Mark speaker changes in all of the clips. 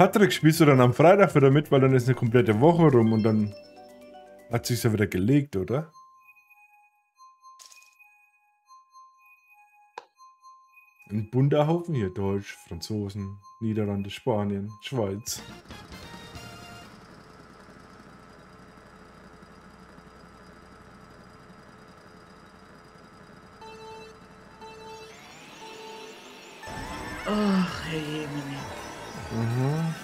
Speaker 1: Patrick, spielst du dann am Freitag wieder mit, weil dann ist eine komplette Woche rum und dann hat sich's ja wieder gelegt, oder? Ein bunter Haufen hier. Deutsch, Franzosen, Niederlande, Spanien, Schweiz.
Speaker 2: Ach, Herr Jemini.
Speaker 1: Mhm.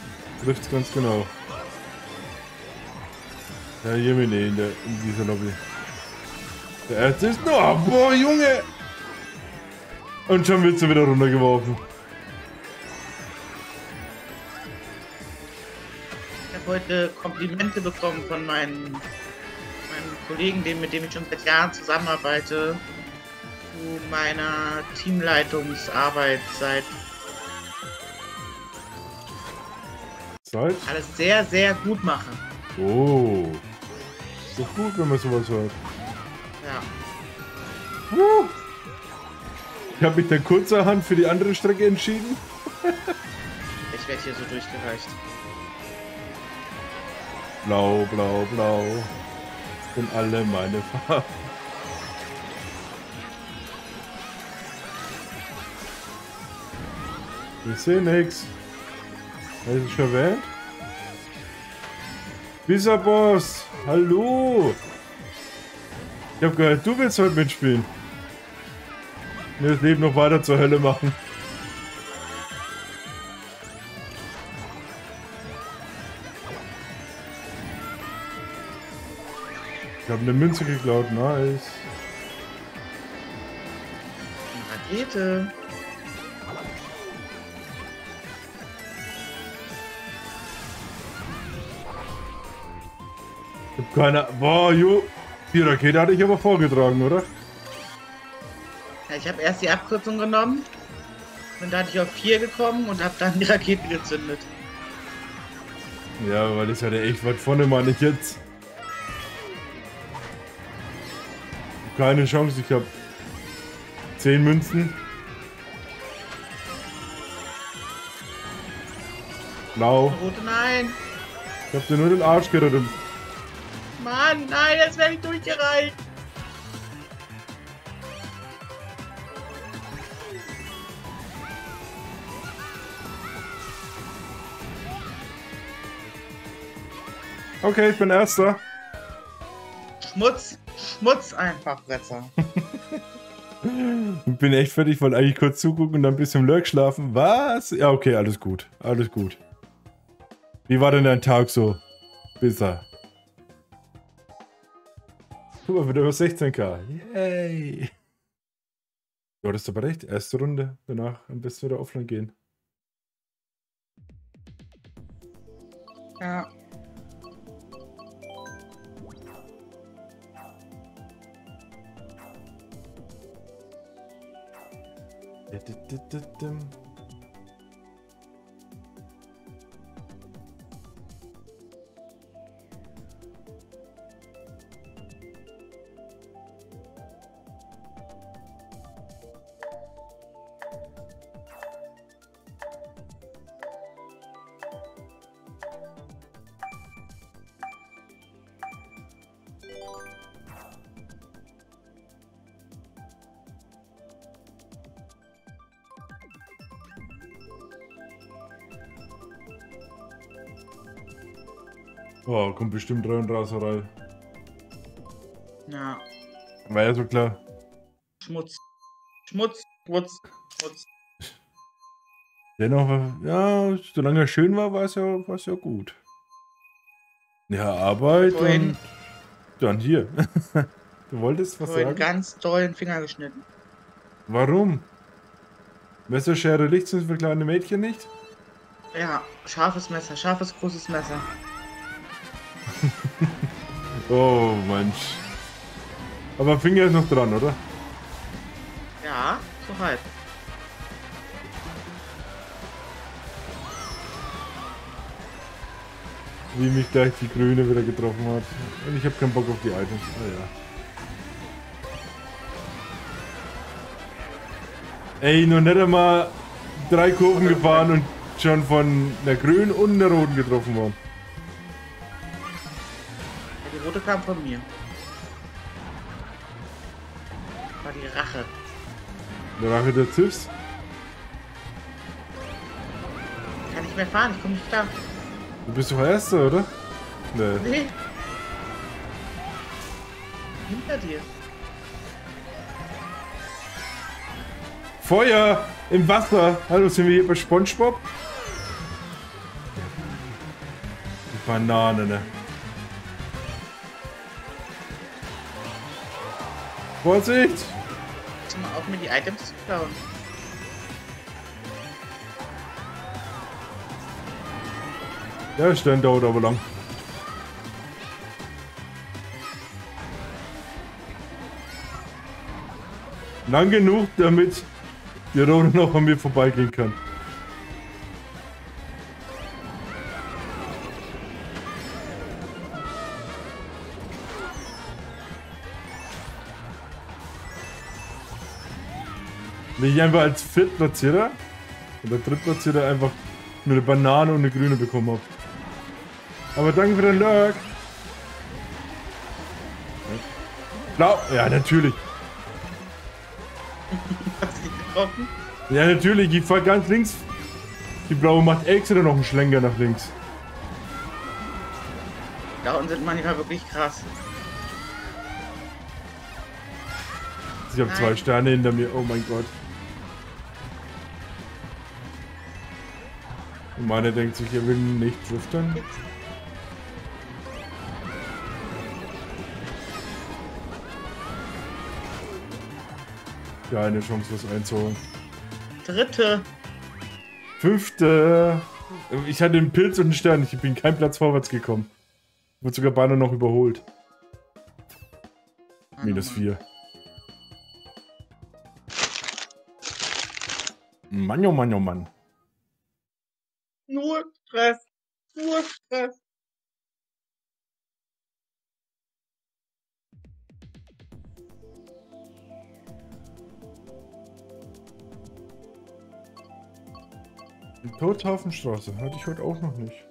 Speaker 1: Trifft's ganz genau. Herr Jemine in, der, in dieser Lobby. Der erste ist noch. Boah, Junge! Und schon wird sie wieder runtergeworfen.
Speaker 2: Ich habe heute Komplimente bekommen von meinen, meinen Kollegen, mit dem ich schon seit Jahren zusammenarbeite, zu meiner Teamleitungsarbeit seit
Speaker 1: Seit?
Speaker 2: alles sehr, sehr gut mache.
Speaker 1: Oh. Ist doch gut, wenn man sowas hört.
Speaker 2: Ja.
Speaker 1: Uh. Ich habe mich dann kurzerhand für die andere Strecke entschieden.
Speaker 2: Ich werde hier so durchgereicht.
Speaker 1: Blau, blau, blau. Sind alle meine Farben. Ich sehe nix. Du schon erwähnt? Bisa Boss, hallo. Ich hab gehört, du willst heute mitspielen. Mir das Leben noch weiter zur Hölle machen. Ich habe eine Münze geklaut, nice.
Speaker 2: Rakete.
Speaker 1: Ich hab keine. Boah, Ju. Die Rakete hatte ich aber vorgetragen, oder?
Speaker 2: Ja, ich habe erst die Abkürzung genommen. Und da hatte ich auf 4 gekommen und habe dann die Rakete gezündet.
Speaker 1: Ja, weil das ja echt weit vorne, meine ich jetzt. Keine Chance, ich hab 10 Münzen. Blau.
Speaker 2: Rote, nein.
Speaker 1: Ich hab dir nur den Arsch gerettet.
Speaker 2: Mann, nein, jetzt werde ich durchgereicht.
Speaker 1: Okay, ich bin Erster.
Speaker 2: Schmutz, Schmutz einfach, Fresser.
Speaker 1: Ich bin echt fertig, wollte eigentlich kurz zugucken und dann ein bisschen Lurk schlafen. Was? Ja, okay, alles gut. Alles gut. Wie war denn dein Tag so? Bisher. Guck mal, wieder über 16k. Yay. Du hattest aber recht. Erste Runde. Danach am besten wieder offline gehen.
Speaker 2: Ja.
Speaker 1: Oh, kommt bestimmt rein und Raserei.
Speaker 2: Ja.
Speaker 1: War ja so klar.
Speaker 2: Schmutz. Schmutz, Schmutz, Schmutz.
Speaker 1: Dennoch, ja, solange er schön war, war es ja, war es ja gut. Ja, Arbeit
Speaker 2: Vorhin-
Speaker 1: und dann hier. du wolltest was
Speaker 2: Vorhin
Speaker 1: sagen?
Speaker 2: ganz dollen Finger geschnitten.
Speaker 1: Warum? Messerschere Licht sind für kleine Mädchen nicht?
Speaker 2: Ja, scharfes Messer, scharfes, großes Messer.
Speaker 1: Oh, Mensch. Aber Finger ist noch dran, oder?
Speaker 2: Ja, so halb.
Speaker 1: Wie mich gleich die Grüne wieder getroffen hat. Und ich habe keinen Bock auf die Items. Ah ja. Ey, noch nicht einmal drei Kurven gefahren und schon von der grünen und der roten getroffen worden.
Speaker 2: Die rote kam von mir. War die Rache.
Speaker 1: Der Rache der Ziffs.
Speaker 2: Kann nicht mehr fahren, ich komme nicht klar.
Speaker 1: Du bist doch Erster, oder? Nee.
Speaker 2: Nee. Hinter dir.
Speaker 1: Feuer im Wasser. Hallo, sind wir hier bei Spongebob? Die Banane, ne? Vorsicht!
Speaker 2: Jetzt mal auf, mir die Items zu klauen.
Speaker 1: Der Stand dauert aber lang. Lang genug, damit die Rote noch an mir vorbeigehen kann. Wenn ich einfach als Viertplatzierer oder Drittplatzierer einfach nur eine Banane und eine grüne bekommen habe. Aber danke für den Lurk. Blau. Ja, natürlich.
Speaker 2: Hast du die getroffen?
Speaker 1: Ja, natürlich. Ich fahr ganz links. Die blaue macht extra noch einen Schlenker nach links.
Speaker 2: Da unten sind manchmal wirklich krass.
Speaker 1: Ich habe zwei Sterne hinter mir. Oh mein Gott. Und meine denkt sich, er will nicht driftern. Keine Chance, was einzuholen.
Speaker 2: Dritte.
Speaker 1: Fünfte. Ich hatte einen Pilz und einen Stern. Ich bin keinen Platz vorwärts gekommen. Wurde sogar beinahe noch überholt. Minus vier. Mann, oh Mann, oh Mann.
Speaker 2: Nur Stress. Nur Stress.
Speaker 1: Die Todhaufenstraße hatte ich heute auch noch nicht.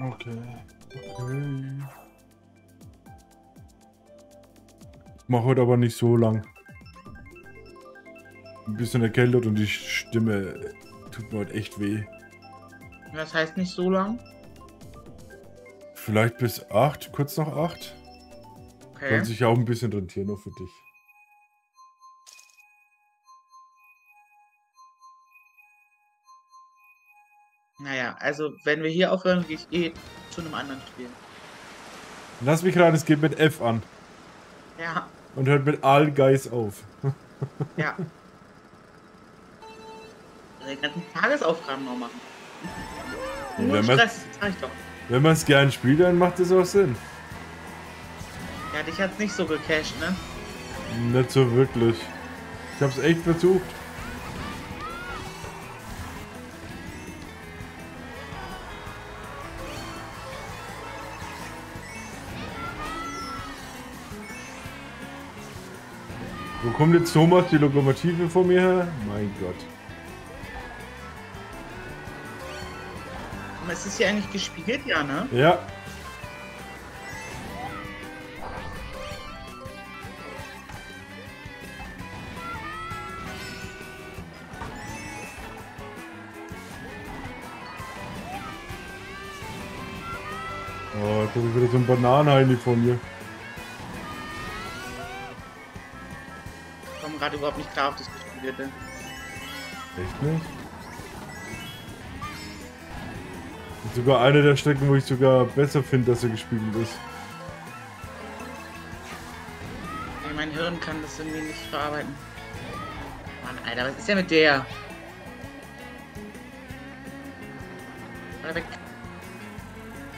Speaker 1: Okay. Okay. Mach heute aber nicht so lang. Ein bisschen erkältet und die Stimme tut mir heute echt weh.
Speaker 2: Das heißt nicht so lang.
Speaker 1: Vielleicht bis 8, kurz nach 8.
Speaker 2: Okay.
Speaker 1: Kann sich ja auch ein bisschen rentieren, nur für dich.
Speaker 2: Naja, also wenn wir hier aufhören, gehe ich eh zu einem anderen Spiel.
Speaker 1: Lass mich rein, es geht mit F an.
Speaker 2: Ja,
Speaker 1: Und hört mit All Guys auf.
Speaker 2: ja. Also die ganzen Tagesaufgaben noch machen. Nur
Speaker 1: Wenn
Speaker 2: Stress, sag ich doch.
Speaker 1: Wenn man es gern spielt, dann macht es auch Sinn.
Speaker 2: Ja, dich hat's nicht so gecasht, ne?
Speaker 1: Nicht so wirklich. Ich hab's echt versucht. Kommt jetzt Thomas, die Lokomotive vor mir her? Mein Gott.
Speaker 2: Aber es ist ja eigentlich gespiegelt, ja, ne?
Speaker 1: Ja. Oh, jetzt hab ich wieder so ein Bananenheini vor mir.
Speaker 2: Gerade überhaupt nicht klar auf das Gespiegelte.
Speaker 1: Echt nicht? Und sogar eine der Strecken, wo ich sogar besser finde, dass er gespiegelt ist.
Speaker 2: Ey, mein Hirn kann das irgendwie nicht verarbeiten. Mann, Alter, was ist denn mit der? Oder weg.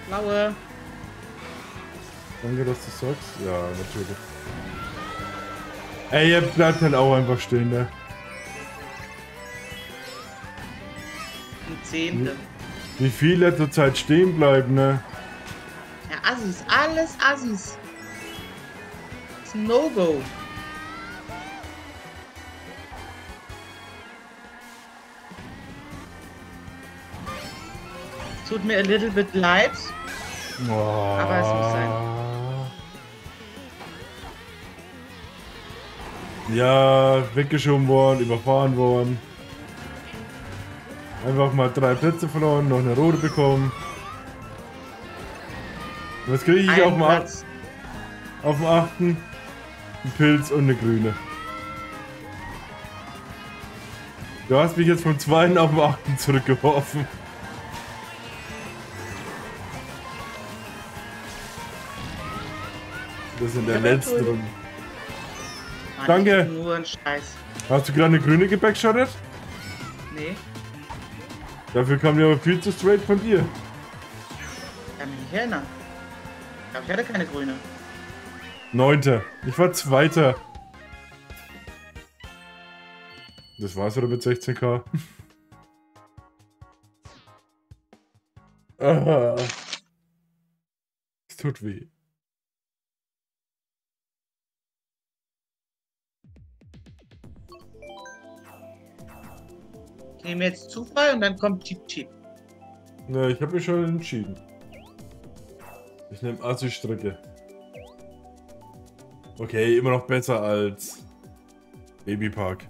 Speaker 2: Blaue.
Speaker 1: Danke, dass du sagst. Ja, natürlich. Ey, ihr bleibt halt auch einfach stehen, ne?
Speaker 2: Die Zehnte.
Speaker 1: Wie viele zurzeit stehen bleiben, ne?
Speaker 2: Ja, Assis. Alles Assis. Ist ein No-Go. Tut mir a little bit leid.
Speaker 1: Oh.
Speaker 2: Aber es muss sein.
Speaker 1: Ja, weggeschoben worden, überfahren worden. Einfach mal drei Plätze verloren, noch eine rote bekommen. Was kriege ich
Speaker 2: Ein
Speaker 1: auf dem,
Speaker 2: Platz.
Speaker 1: auf dem achten? Ein Pilz und eine grüne. Du hast mich jetzt vom zweiten auf den achten zurückgeworfen. Das ist in der letzten. Runde. Danke.
Speaker 2: ich Nur ein Scheiß.
Speaker 1: Hast du gerade eine grüne gebackshottet?
Speaker 2: Nee,
Speaker 1: Dafür kam die aber viel zu straight von dir.
Speaker 2: kann mich nicht erinnern. Ich glaube, ich hatte keine grüne.
Speaker 1: Neunter. Ich war Zweiter. Das war's oder mit 16k? ah. Es tut weh.
Speaker 2: Ich nehme jetzt Zufall und dann kommt Cheap Cheap.
Speaker 1: Na, ich habe mich schon entschieden. Ich nehme Assi-Strecke. Okay, immer noch besser als Babypark.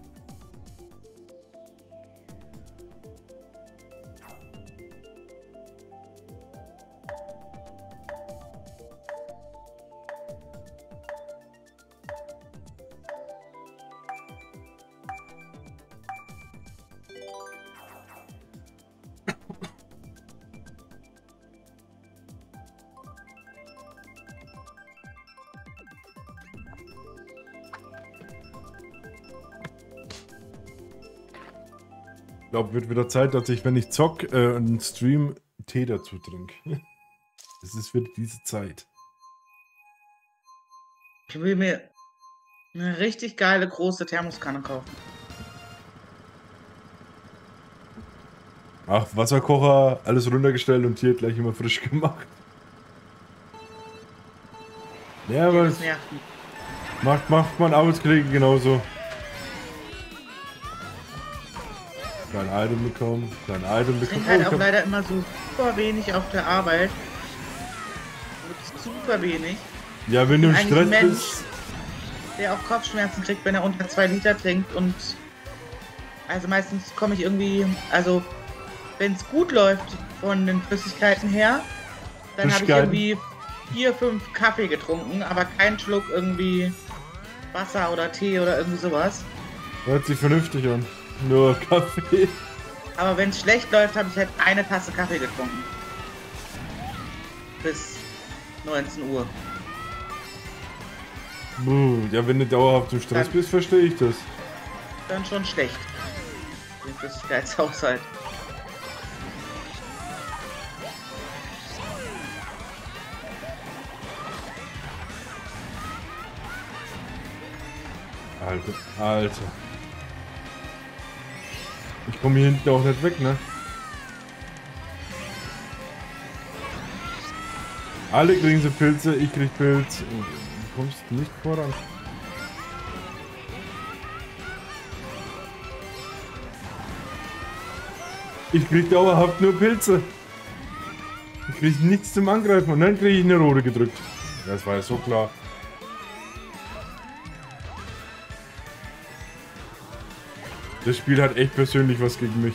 Speaker 1: Glaube, wird wieder Zeit, dass ich, wenn ich zock, äh, einen Stream Tee dazu trinke. Es ist wieder diese Zeit.
Speaker 2: Ich will mir eine richtig geile große Thermoskanne kaufen.
Speaker 1: Ach, Wasserkocher, alles runtergestellt und hier gleich immer frisch gemacht. Ja, aber macht, macht man Arbeitskollege genauso. Kein Item bekommen, kein Item
Speaker 2: Ich
Speaker 1: bekommen.
Speaker 2: halt
Speaker 1: Oh, ich
Speaker 2: auch
Speaker 1: hab,
Speaker 2: leider immer so super wenig auf der Arbeit. Super wenig.
Speaker 1: ja, wenn du im Stress
Speaker 2: Mensch.
Speaker 1: bist.
Speaker 2: Der auch Kopfschmerzen kriegt, wenn er unter zwei Liter trinkt und also meistens komme ich irgendwie, also wenn es gut läuft von den Flüssigkeiten her, dann habe ich irgendwie vier, fünf Kaffee getrunken, aber keinen Schluck irgendwie Wasser oder Tee oder irgendwie sowas.
Speaker 1: Hört sich vernünftig an. Nur Kaffee.
Speaker 2: Aber wenn es schlecht läuft, habe ich halt eine Tasse Kaffee getrunken. Bis 19 Uhr.
Speaker 1: Buh, ja, wenn du dauerhaft im Stress
Speaker 2: Dann-
Speaker 1: bist, verstehe ich das.
Speaker 2: Dann schon schlecht. Den Flüssigkeitshaushalt.
Speaker 1: Alter, Alter. Ich komme hier hinten auch nicht weg, ne? Alle kriegen sie Pilze, ich krieg Pilz. Du kommst nicht voran. Ich krieg dauerhaft nur Pilze. Ich krieg nichts zum Angreifen und dann krieg ich eine rote gedrückt. Das war ja so klar. Das Spiel hat echt persönlich was gegen mich.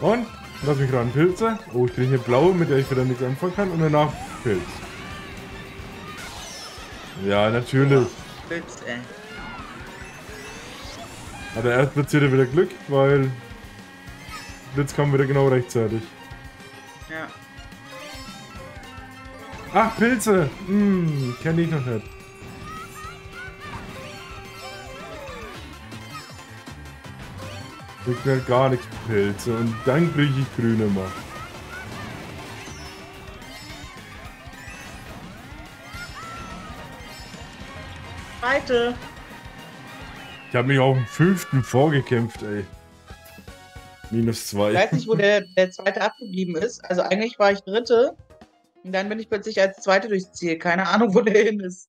Speaker 1: Und? Lass mich ran. Pilze. Oh, ich kriege eine blaue, mit der ich wieder nichts anfangen kann. Und danach Pilz. Ja, natürlich.
Speaker 2: Pilz, ey.
Speaker 1: Aber erst wird er wieder Glück, weil Blitz kam wieder genau rechtzeitig.
Speaker 2: Ja.
Speaker 1: Ach, Pilze! Hm, kenne ich noch nicht. Kriegt halt gar nichts Pilze und dann kriege ich grüne Macht.
Speaker 2: Zweite.
Speaker 1: Ich habe mich auf dem fünften vorgekämpft, ey. Minus zwei.
Speaker 2: Ich weiß nicht, wo der, der zweite abgeblieben ist. Also eigentlich war ich dritte. Und dann bin ich plötzlich als zweite durchs Ziel. Keine Ahnung, wo der hin ist.